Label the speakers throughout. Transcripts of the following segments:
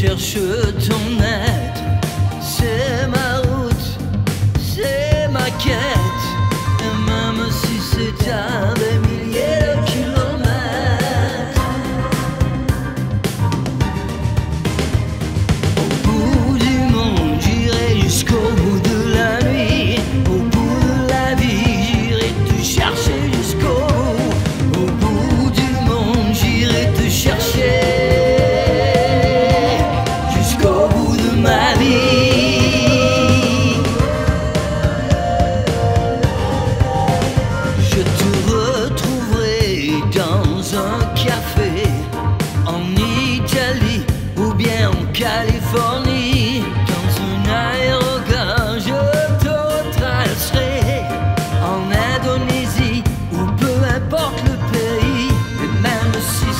Speaker 1: cherche ton aide. C'est ma route, c'est ma quête.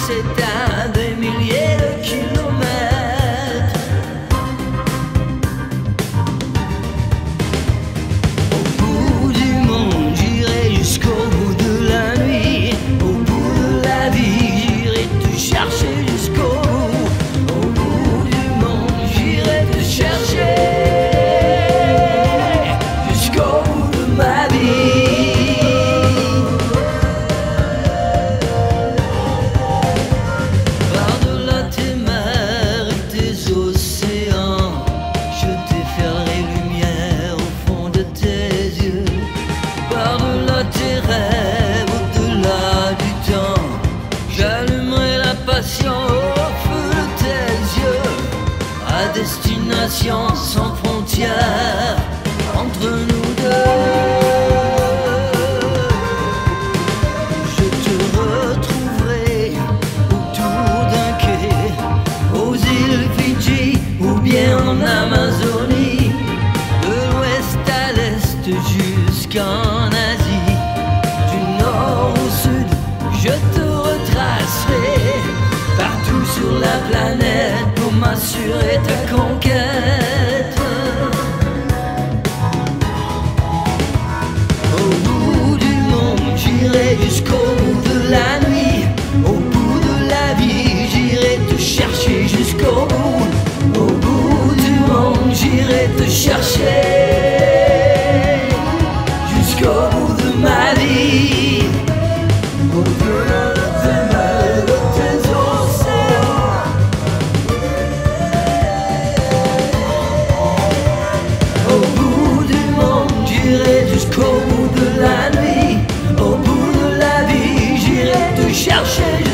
Speaker 1: sit down. conversation sans frontières entre nous deux. Je te retrouverai autour d'un quai, aux îles Fidji ou bien en Amazonie, de l'ouest à l'est jusqu'en Asie, du nord au sud, je te retracerai partout sur la planète pour m'assurer de jusqu'au bout de la nuit, au bout de la vie, j'irai te chercher jusqu'au bout, au bout du monde, j'irai te chercher. Yeah.